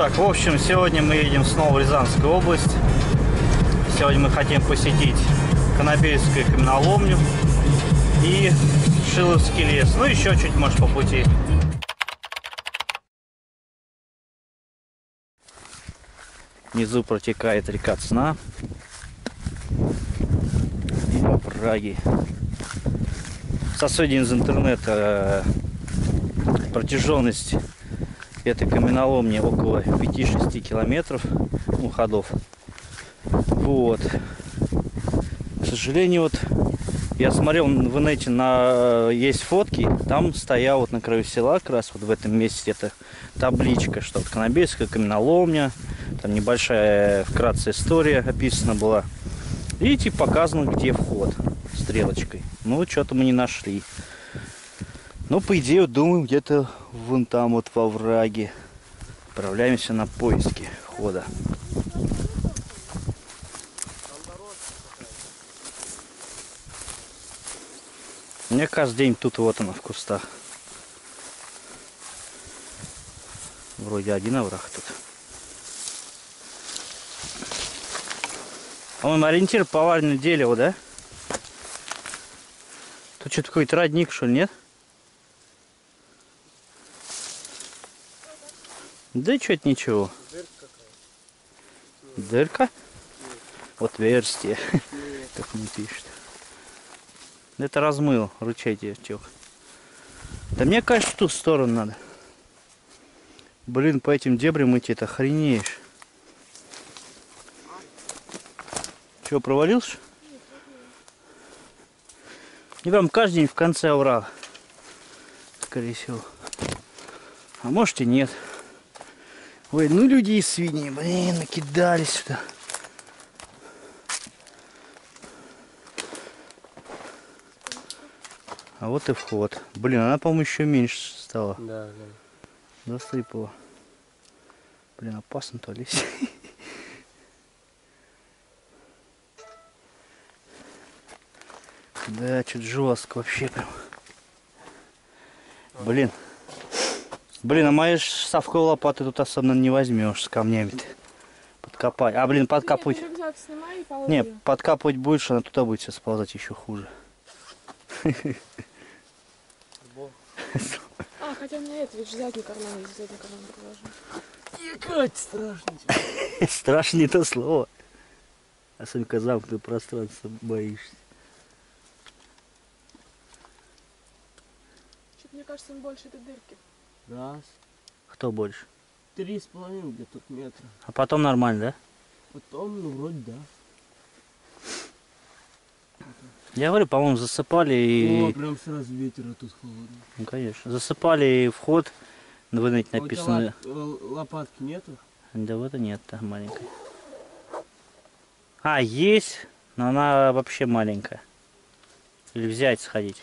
Так, в общем, сегодня мы едем снова в Рязанскую область. Сегодня мы хотим посетить Конобельскую каменоломню и Шиловский лес. Ну, еще чуть, может, по пути. Внизу протекает река Цна. И овраги. Со сведений из интернета протяженность этой каменоломни около 5-6 километров ну, ходов. Вот. К сожалению, вот я смотрел в инете на есть фотки, там стоял вот на краю села, как раз вот в этом месте эта табличка, что вот Конобельская каменоломня, там небольшая вкратце история описана была. И типа показано, где вход стрелочкой. Ну, что-то мы не нашли. Ну, по идее, вот, думаю, где-то вон там вот во враге. Отправляемся на поиски входа. Мне каждый день тут вот она в кустах. Вроде один овраг тут. По-моему, ориентир поваренное дерево, да? Тут что-то какой-то родник, что ли, нет? Да что-то ничего. Дырка? Отверстие. Как не пишет. Это размыл ручей тек. Да мне кажется, в ту сторону надо. Блин, по этим дебрям идти, это охренеешь. Чего, провалился? Не прям каждый день в конце оврага. Скорее всего. А может и нет. Ой, ну люди и свиньи, блин, накидались сюда. А вот и вход. Блин, она, по-моему, еще меньше стала. Да, да. Засыпала. Блин, опасно то лезть. Да, чуть жестко вообще прям. Блин. Блин, а мои совковые лопаты тут особенно не возьмешь с камнями-то. Подкопать. А, блин, подкапывать. Положи. Не, подкапывать будешь, она туда будет все сползать еще хуже. А, хотя у меня это, видишь, задний карман есть, задний карман положи. Икать страшно. Страшно не то слово. Особенно замкнутое пространство боишься. Что-то мне кажется, он больше этой дырки. Раз. Кто больше? Три с половиной где-то тут метра. А потом нормально, да? Потом, ну, вроде да. Я говорю, по-моему, засыпали О, и... прям сразу ветер, а тут холодно. Ну, конечно. Засыпали и вход. В инете А написано... л- лопатки нету? Да вот и нет, та маленькая. А, есть, но она вообще маленькая. Или взять сходить.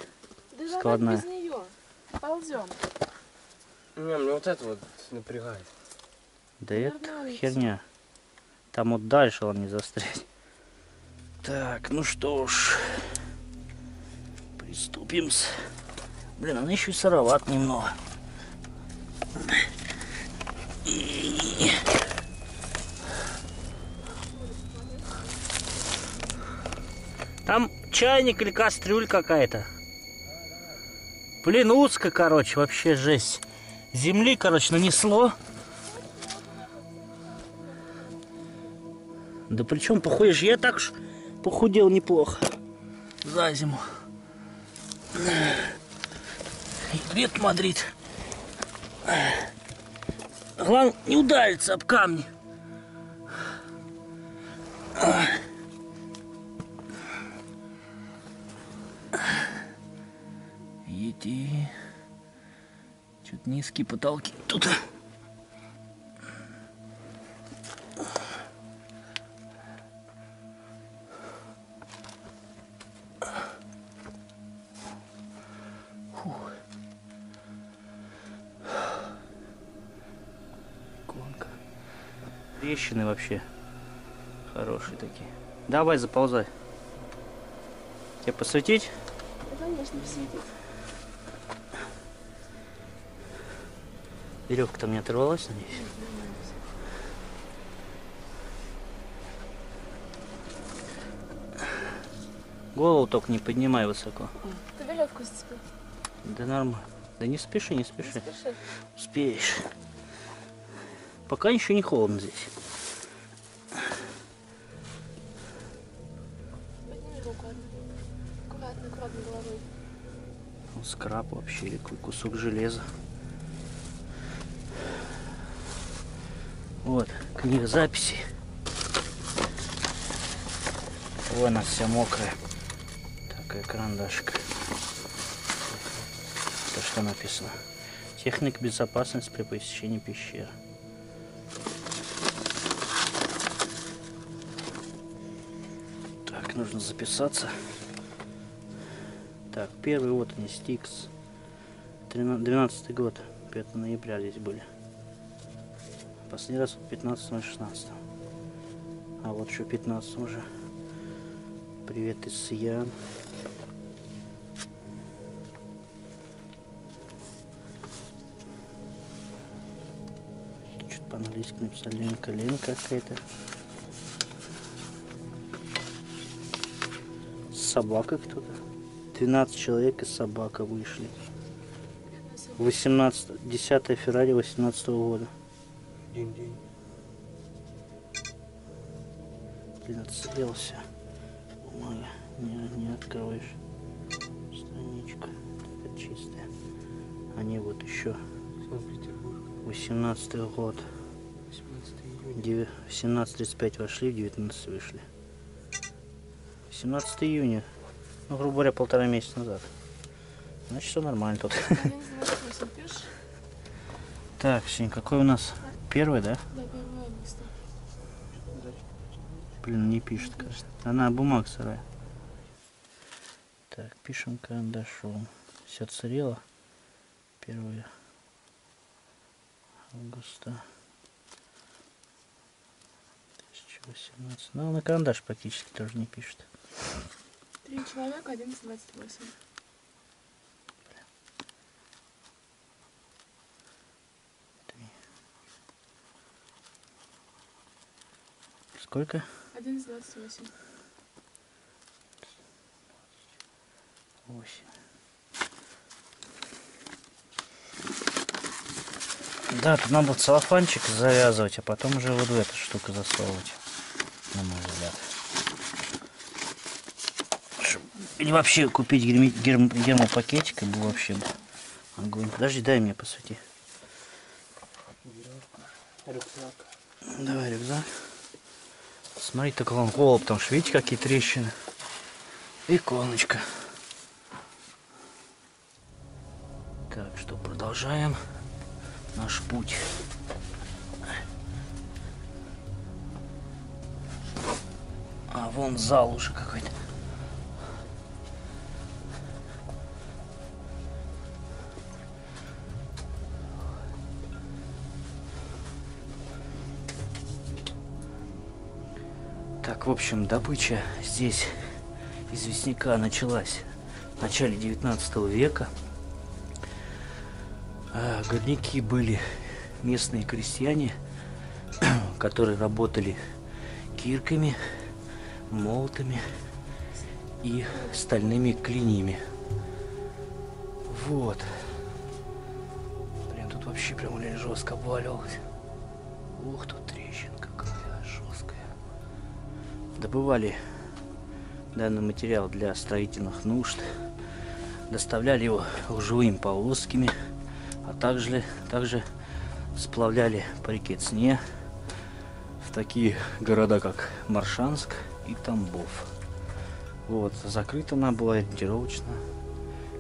Да Складная. без нее. Ползем. Не, мне вот это вот напрягает. Да это херня. Там вот дальше он не застрять. Так, ну что ж. Приступим с... Блин, она еще и сыроват немного. И- Там чайник или кастрюль какая-то. Блин, узко, короче, вообще жесть. Земли, короче, нанесло. Да причем походишь, я так ж похудел неплохо за зиму. Привет, Мадрид. Главное, не удариться об камни. Чуть низкие потолки тут. Трещины вообще хорошие такие. Давай, заползай. Тебе посветить? Да, конечно, светит. Веревка там не оторвалась надеюсь? Голову только не поднимай высоко. Ты веревку зацепил. Да нормально. Да не спеши, не спеши. Не спеши. Успеешь. Пока еще не холодно здесь. Аккуратно, аккуратно головой. Ну, скраб вообще или кусок железа. Вот, книга записей. Ой, она вся мокрая. Такая карандашка. Это что написано? Техника безопасности при посещении пещер. Так, нужно записаться. Так, первый вот они, Стикс. 12 год, 5 ноября здесь были. Последний раз 15 16 А вот еще 15 уже. Привет из Сиян. Что-то по-английски написали. Ленка, какая-то. Собакой кто-то. 12 человек и собака вышли. 18, 10 февраля 18 года. День-день. Блин, отстрелся. Бумага. Не, не откроешь. Страничка. Это чистая. Они вот еще. Санкт-Петербург. 18 год. 18 июня. Деве- В 17.35 вошли, в 19 вышли. 17 июня. Ну, грубо говоря, полтора месяца назад. Значит, все нормально тут. 11.28 пишешь? Так, Сень, какой у нас? Первый, да? Да, первое место. Блин, не пишет, кажется. Она бумаг сырая. Так, пишем карандашом. Все отсырело. 1 августа 2018. Ну, на карандаш практически тоже не пишет. Три человека, 11.28. Сколько? 11.28. 8. Да, тут надо целлофанчик завязывать, а потом уже вот в эту штуку засовывать. На мой взгляд. Или вообще купить герми- герм- гермопакетик, и бы вообще огонь. Подожди, дай мне посвети. Рюкзак. Давай рюкзак. Смотри, так он голубь, там ж видите, какие трещины. Иконочка. Так, что, продолжаем наш путь. А, вон зал уже какой-то. Так, в общем, добыча здесь известняка началась в начале 19 века. А, Горняки были местные крестьяне, которые работали кирками, молотами и стальными клиньями. Вот. Прям тут вообще прям блин, жестко обваливалось. Ух, тут Добывали данный материал для строительных нужд. Доставляли его живыми повозками, а также, также сплавляли по реке Цне в такие города, как Маршанск и Тамбов. Вот, закрыта она была ориентировочно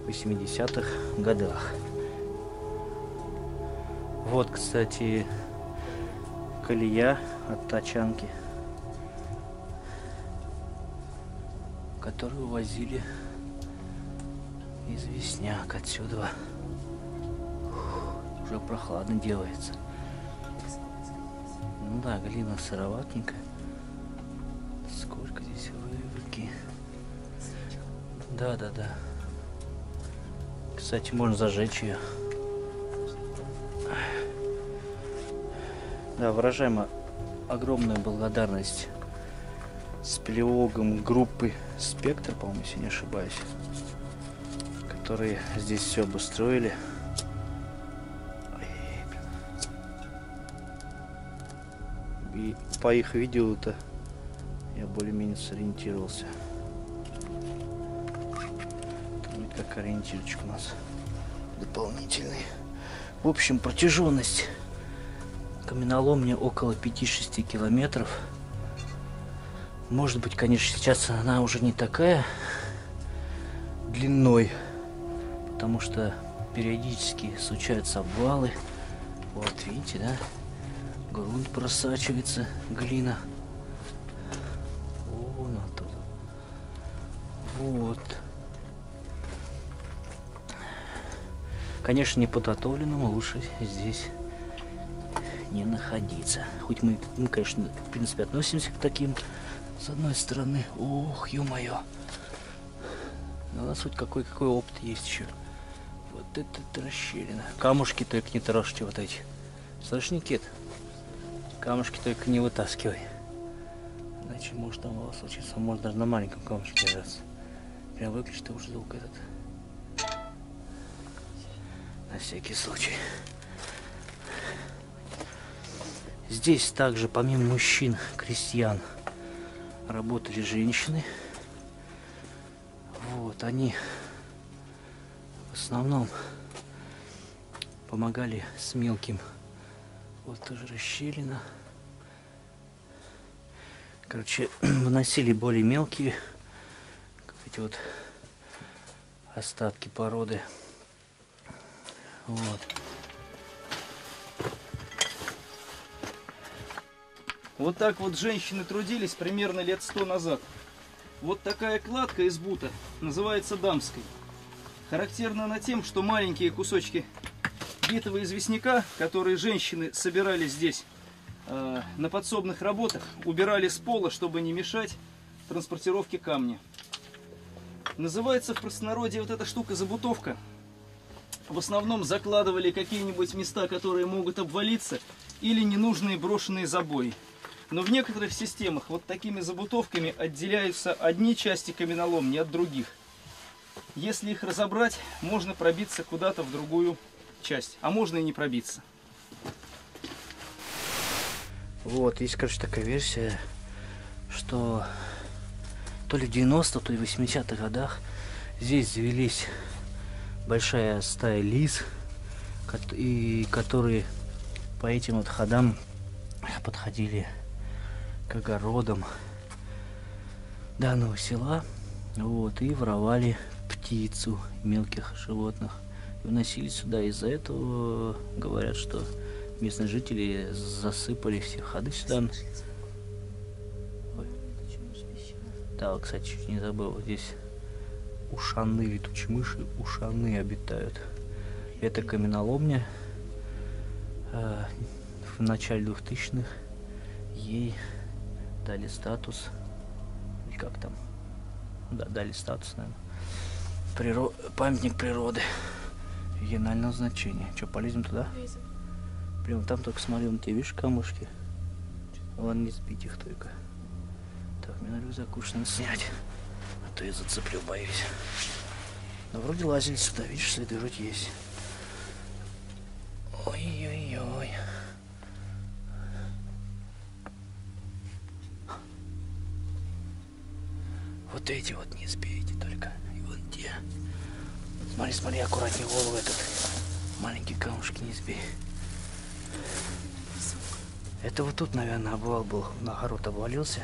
в 80-х годах. Вот, кстати, колея от Тачанки, которую возили известняк отсюда. Уже прохладно делается. Ну да, глина сыроватенькая. Сколько здесь вывеки. Да, да, да. Кстати, можно зажечь ее. Да, выражаем огромную благодарность спелеологом группы Спектр, по-моему, если не ошибаюсь, которые здесь все обустроили. И по их видео-то я более-менее сориентировался. Вот как ориентирчик у нас дополнительный. В общем, протяженность каменоломни около 5-6 километров. Может быть, конечно, сейчас она уже не такая длиной, потому что периодически случаются обвалы. Вот, видите, да? Грунт просачивается, глина. Вон оттуда. Вот. Конечно, неподготовленному лучше здесь не находиться. Хоть мы, мы, конечно, в принципе, относимся к таким, с одной стороны. Ох, ё-моё. У нас хоть какой, какой опыт есть еще. Вот это расщелина. Камушки только не трожьте вот эти. Слышь, Никит? Камушки только не вытаскивай. Иначе может там у вас случиться. Он может даже на маленьком камушке держаться. Прям выключи ты уже звук этот. На всякий случай. Здесь также помимо мужчин, крестьян, работали женщины. Вот, они в основном помогали с мелким. Вот тоже расщелина. Короче, выносили более мелкие эти вот остатки породы. Вот. Вот так вот женщины трудились примерно лет сто назад. Вот такая кладка из бута называется дамской. Характерна она тем, что маленькие кусочки битого известняка, которые женщины собирали здесь э, на подсобных работах, убирали с пола, чтобы не мешать транспортировке камня. Называется в простонародье вот эта штука забутовка. В основном закладывали какие-нибудь места, которые могут обвалиться, или ненужные брошенные забои. Но в некоторых системах вот такими забутовками отделяются одни части каменоломни от других. Если их разобрать, можно пробиться куда-то в другую часть, а можно и не пробиться. Вот, есть, короче, такая версия, что то ли в 90-х, то ли в 80-х годах здесь завелись большая стая лис, и которые по этим вот ходам подходили огородам данного села, вот, и воровали птицу, мелких животных, и вносили сюда. Из-за этого говорят, что местные жители засыпали все ходы сюда. Да, кстати, чуть не забыл, здесь ушаны, летучие мыши, ушаны обитают. Это каменоломня. э, В начале 2000-х ей дали статус, или как там, да, дали статус, наверное, Приро... памятник природы регионального значения. Что, полезем туда? Лезем. Прям там только смотрю, на те, видишь, камушки? Ладно, не сбить их только. Так, мне на рюкзак уж надо снять. А то я зацеплю, боюсь. Но вроде лазили сюда, видишь, следы вроде есть. Ой-ой-ой. Вот эти вот не сбейте только. И вон те. Смотри, смотри, аккуратнее голову этот. Маленькие камушки не сбей. Это вот тут, наверное, обвал был. На огород обвалился.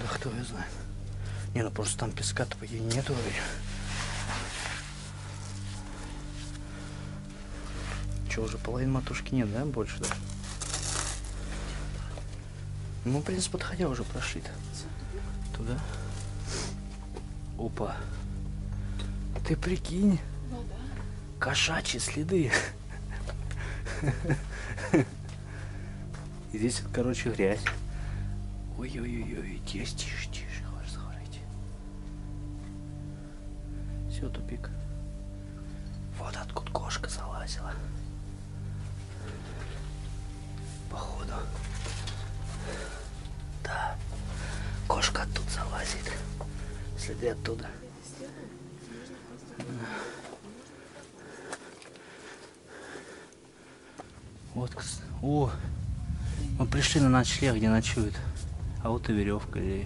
Да кто ее знает. Не, ну просто там песка-то по нету вроде. Че, уже половины матушки нет, да? Больше, да? Ну, в принципе, подходя уже прошли -то. Туда. Опа. Ты прикинь, Вода. кошачьи следы. Здесь, короче, грязь. Ой-ой-ой, тише, тише, тише, захватить. Все, тупик. Вот откуда кошка залазила. Походу. Следы оттуда. Вот, о, мы пришли на ночлег, где ночуют. А вот и веревка. И...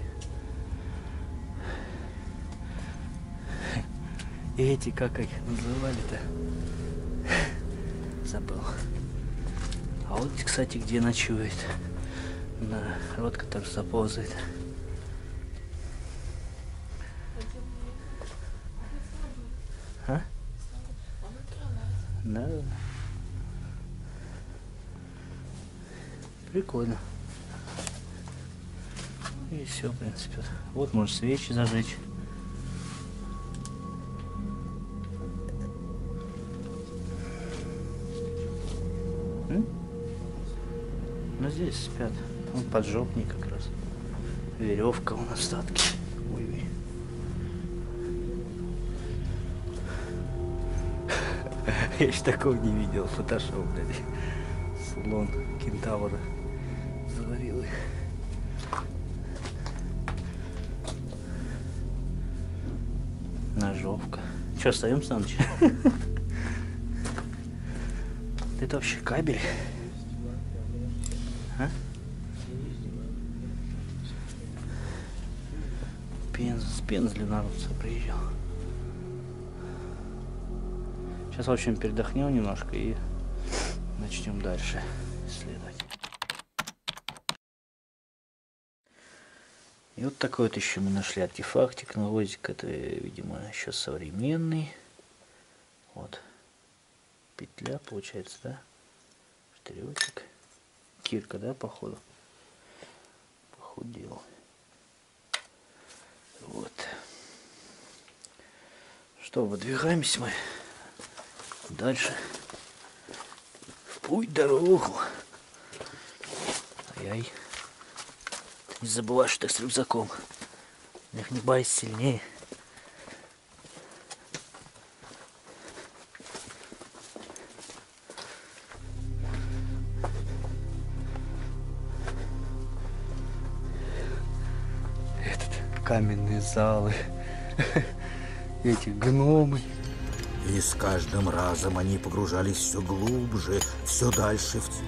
и эти, как их называли-то? Забыл. А вот, кстати, где ночует. Да, рот, который заползает. Да. Прикольно. И все, в принципе. Вот можно свечи зажечь. М? Ну здесь спят. Он поджопник как раз. Веревка у нас остатки. Я еще такого не видел. Фотошоп, блядь. Слон кентавра. Заварил их. Ножовка. Че, остаемся на ночь? Это вообще кабель? А? Пенза, с Пензли народ приезжал. Сейчас, в общем, передохнем немножко и начнем дальше исследовать. И вот такой вот еще мы нашли артефактик навозик. Это, видимо, еще современный. Вот. Петля, получается, да? Штыречек. Кирка, да, походу? Дела. Вот. Что, выдвигаемся мы дальше. В путь дорогу. Ай-яй. Не забывай, что ты с рюкзаком. Нагнебай сильнее. Этот каменные залы. Эти гномы. И с каждым разом они погружались все глубже, все дальше в ть-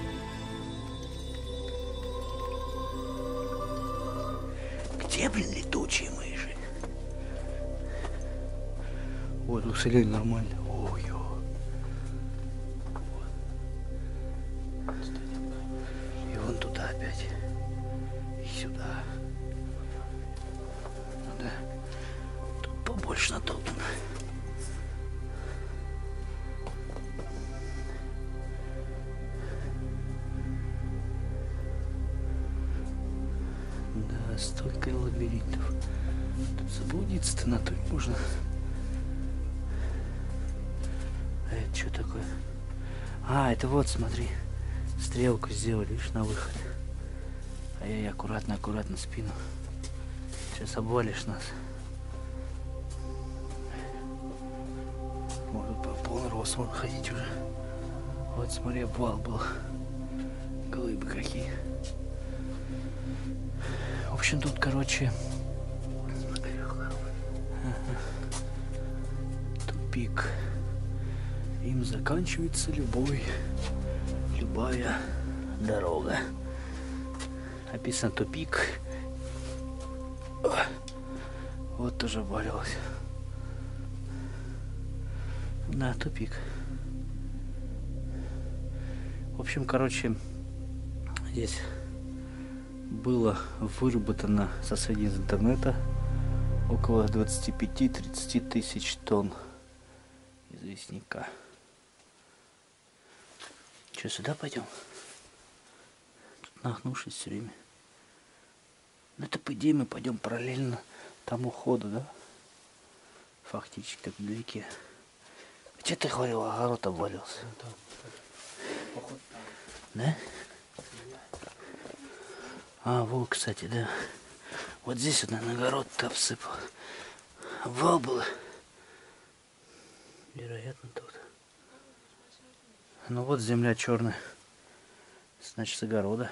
Где, блин, летучие мыши? Ой, тут селень нормально. Заблудиться-то на той можно. А это что такое? А, это вот, смотри. Стрелку сделали, видишь, на выход. А я аккуратно, аккуратно спину. Сейчас обвалишь нас. Может по полный рост можно ходить уже. Вот смотри, обвал был. Глыбы какие. В общем, тут, короче, тупик. Им заканчивается любой, любая дорога. Описан тупик. Вот тоже обвалилось. Да, тупик. В общем, короче, здесь было выработано со сведений из интернета около 25-30 тысяч тонн известняка. Че, сюда пойдем? Тут нагнувшись все время. Ну это по идее мы пойдем параллельно тому ходу, да? Фактически так вдалеке. А че ты говорил, огород обвалился? Да? А, вот, кстати, да. Вот здесь вот, наверное, огород-то обсыпал. Обвал был. Вероятно, тут. Ну вот земля черная. Значит, с огорода.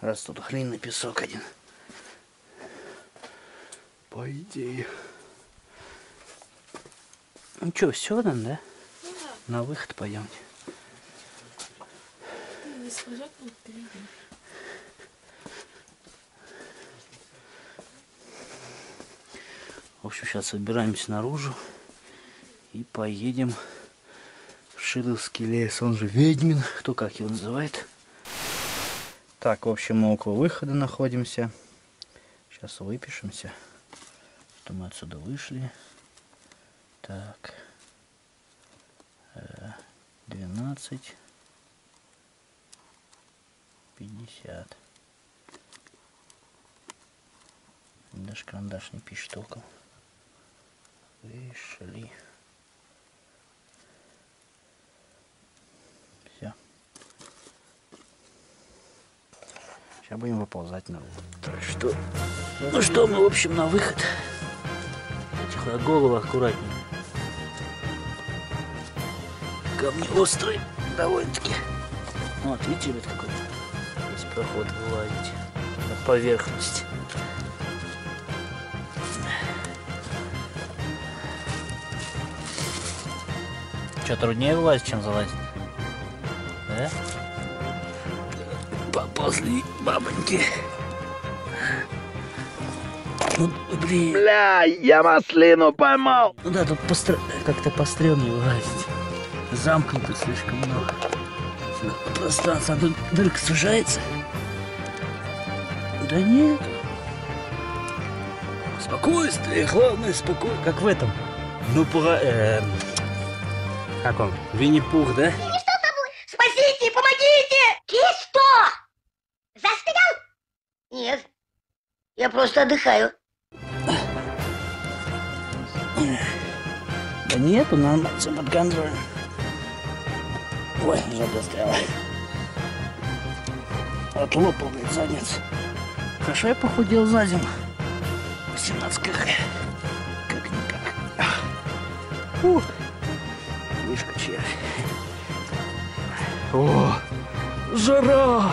Раз тут глиняный песок один. По идее. Ну что, все там, да? Ну да. На выход пойдемте. Не спадет, ну, впереди. В общем, сейчас собираемся наружу и поедем в Шиловский лес, он же Ведьмин, кто как его называет. Так, в общем, мы около выхода находимся. Сейчас выпишемся, что мы отсюда вышли. Так, э, 12, 50. Даже карандаш не пишет толком. Вышли. Все. Сейчас будем выползать наружу. Так что, ну что, мы в общем на выход. Тихо, голову аккуратнее. Камни острые, довольно-таки. Вот, видите, ребят, какой здесь проход вылазить на поверхность. Что, труднее вылазить, чем залазить? Да? Поползли бабоньки. Ну, блин. Бля, я маслину поймал. Ну да, тут постр... как-то пострёмнее вылазить. Замкнуто слишком много. Пространство, а тут дырка сужается. Да нет. Спокойствие, главное спокойствие. Как в этом. Ну, пора... эм, Как он? Винни-Пух, да? Спасите, помогите! Ты что? Застрял? Нет. Я просто отдыхаю. Да нет, у нас все под контролем. Ой, жопа застряла. Отлопал, блядь, задницу. Хорошо я похудел за зиму. 18 кг. Как-никак. Фух. Мишка червь. О, жара!